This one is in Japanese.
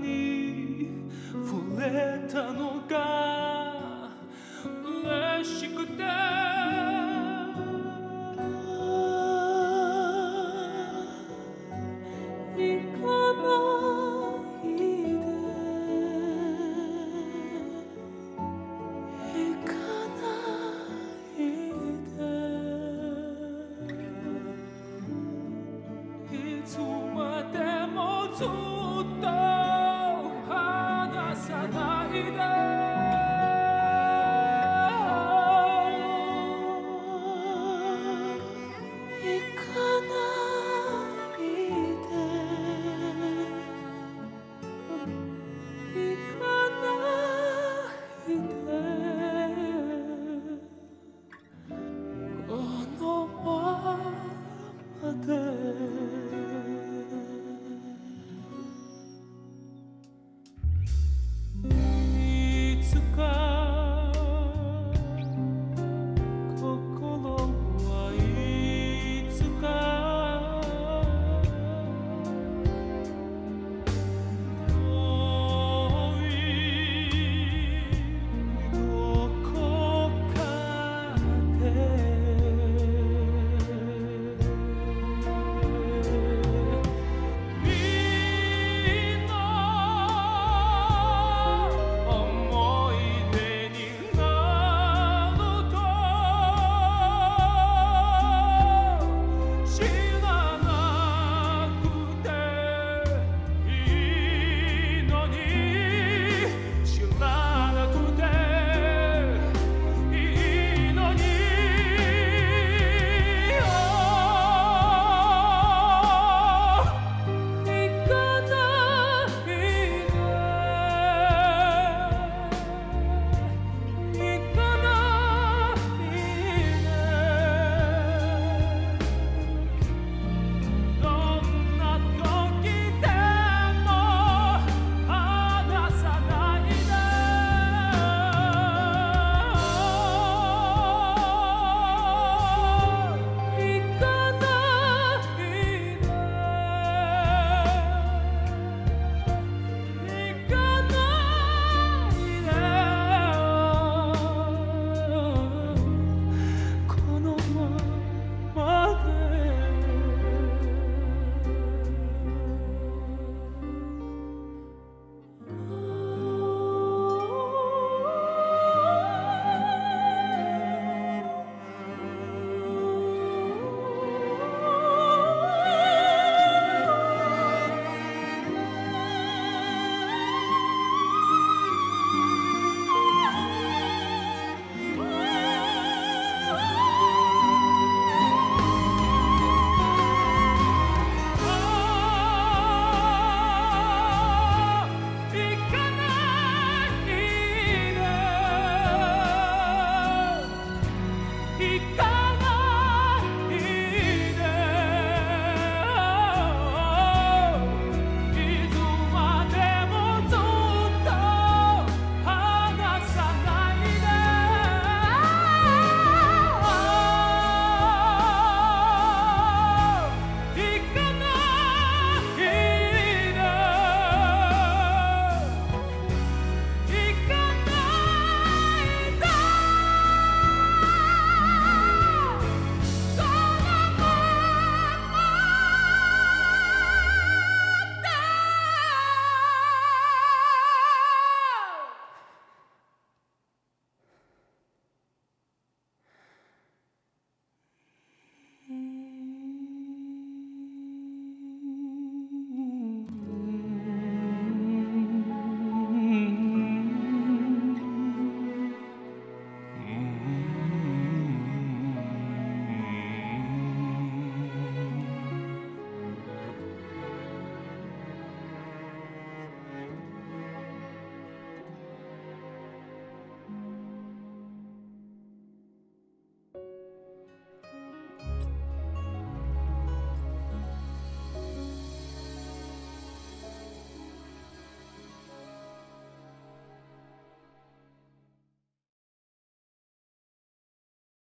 に触れたのが嬉しくて。行かないで。行かないでいつまでもずっ